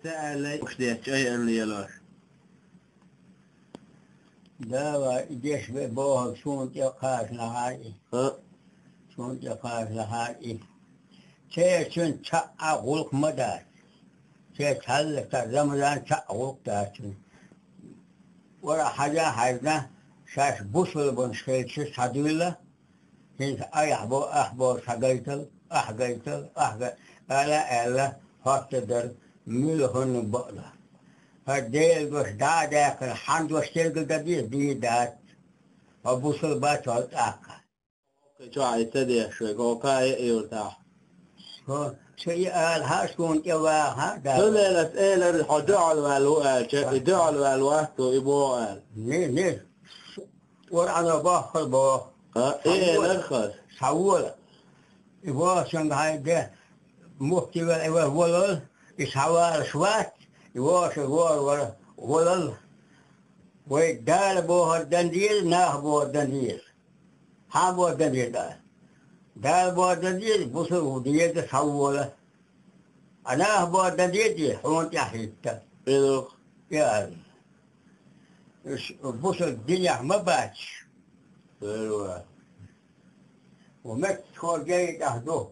Teala işleyeceği anlıyorlar. Dava geçme boğaz şunca karşılahari. Ha? Şunca karşılahari. Şey için ça'a hulk madar. Şey çallıkta Ramazan ça'a hulk dersin. Ora haca hayna şaş busul bun şeyçi sadıyla. Hint ayahbo ahbo sagaytıl ah ahgaytıl ahgaytıl. Ala ala hastadır. أي أحبو أحبو شقيتل أحقيتل أحقيتل ألا ألا هاتدر ملهن بقلا هديل بس دا داخل حمد وشترق دبيس دي دات وبوصل باتول آقا شو؟ عيتدي شوي كوكاي يرتاح شيء قال هاشكون تواها دا سلالة إيلر حدعل والوال دعل والوقت وإبوال ني ني ورعنا باخر بو. ها؟ إيه نرخص. سوولا يبغى شنغهاي ده مفتي ولا شوات يبغى شغور ولا ولل ويدار بوه دندير ناه بوه دندير ها بوه دندير دار دار بوه دندير بوسو وديه سوولا أنا بوه دندير دي حون تحيتا إذا يعني بوسو الدنيا ما باتش. أيوة ومت خور جاي تحدو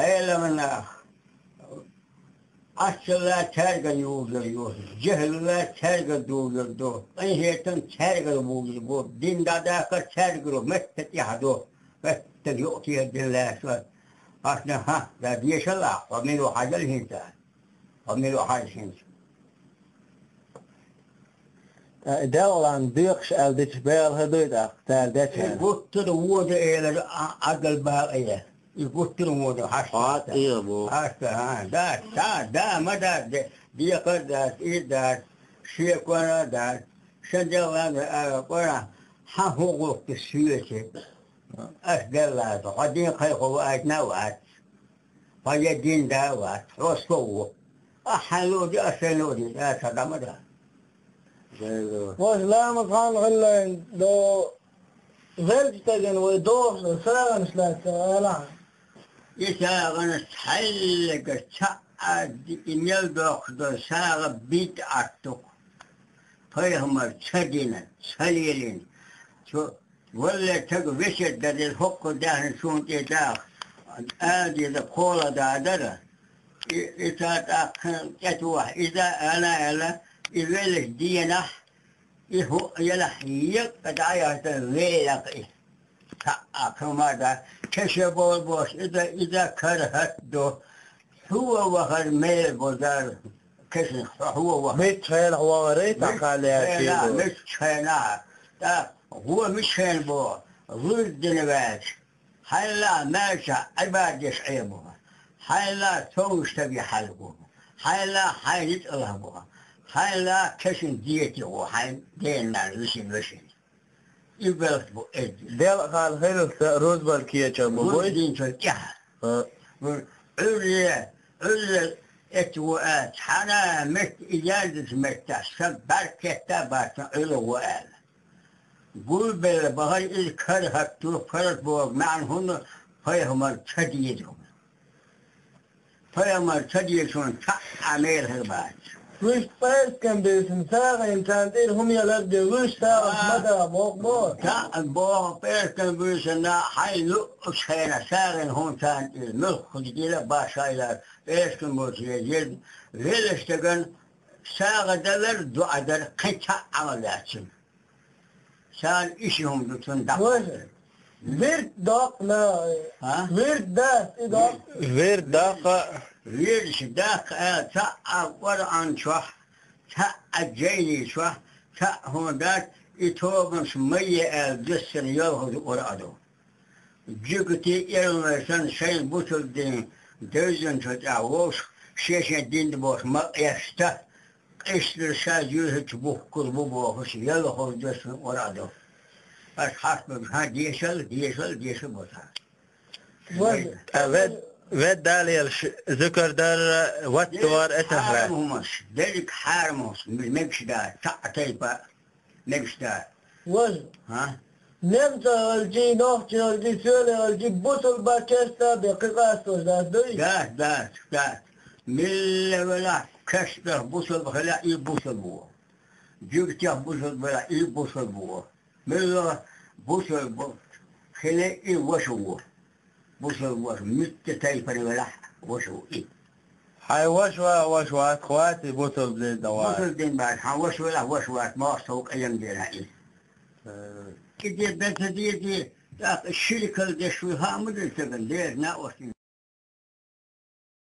أيلا من أخ أصل لا ترقى يوزر يوزر جهل لا ترقى دوزر دو أي هيتن ترقى بوزر بو دين دادا كترقى مت تحدو مت يؤتي الدين لا سوى أصلا ها لا ديش الله ومنو حاجة الهنسان ومنو حاجة الهنسان Delan dyks al dit spel gedoet af. Daar dat Ik word te de woorden eerder adelbaar je. Ik word te de woorden Hat hartstikke. iya bu. Hartstikke, ha. Daar, daar, daar, maar daar. de- Die kan daar, is daar. Zie kan daar. Zijn de landen, eh, kan Ha hoog op de zuurtje. Als de laten. Had die geen gewoon uit nou uit. Had je die daar wat. Was zo. Hallo, die is een lodi. Ja, dat is maar daar. Zeydo. Was lama kan gillen do velstagen و دور سلام سلات لا يساغن تحلق تعد إن يلدوخ دو ساغ بيت أتوك فيهم تسدين سليلين شو ولا تق بشد دا الحق دهن شون تداخ آدي ذا قولة دا درا إذا تأخن تتوح إذا أنا ألا إذا دينا إهو يلح يقد عيات ويلق إيه كما دا كشبول بوش إذا إذا كرهت دو. هو وخر ميل بوزار كشن هو وخر Mit fel huareit مش akale خينا shido. مش دا هو مش خين بو ضد نباش حلا ماشى عباد يشعيبها حلا توش تبي حلقه حلا حيلت الهبها حلا كشن ديتي وحين دينا لشن لشن Liverpool. Del gaan Hilse Roosevelt kiezen, maar boy. Roosevelt, ja. Öyle, öyle etvuat. Hana met ilerdiz mektaşsa berkette başla öyle vuat. Bu böyle bahar il kar hattı farat bu manhun peygamber çadiyecek. Peygamber çadiyecek çok amel hırbat. وش فايز كان بيسن ساغ انسان دير هم يلد وش ساغ مدى موق موق تا بوغ بيركن بيسنا حي لؤس هنا ساغن هون تان الملخ جديلة باشا إلى بيركن بوسي جد ويلشتغن ساغ دلر دعا در قطع عملاتهم سال إشهم دكتون وش دقا Wird doch ne? Wird das doch? Wird doch. Wird doch ta'avvar an şah, ta'acayni şah, ta'hundat itobun mıyye el cüssün yolhudu uradu. Cükti irmersen şey bu tüldün, dövzün çocuğa voş, şeşe dindi boş, makyasta, iştir şaz yüzü çubuk kul bu boğuş, yolhudu cüssün uradu. Bak haklın ha diyişel diyişel diyişim olsa. Evet ve dalil zikirler ve duvar etehre. Haram olmuş. Dedik haram olsun. Biz mevkşide ta'tayba mevkşide. Vaz. Ha? Nemse ölçü, nohçı ölçü, şöyle ölçü, busul bakesta bir kıkas olacağız değil mi? Evet, evet, evet. Mille velat, keşbeh busul, hala iyi bu. Cürteh busul, hala iyi busul bu. بو مل بوصل بو خلا اي وشو بوصل وشو مت تايفر ولا وشو اي هاي وشوة وشوات خواتي بوتل دوار بوصل دين بعد ها وشو لا وشوات ما استوق أيام دينا اي كده بس دي دي الشركة اللي شو ها مدرسة بالليل ناقصين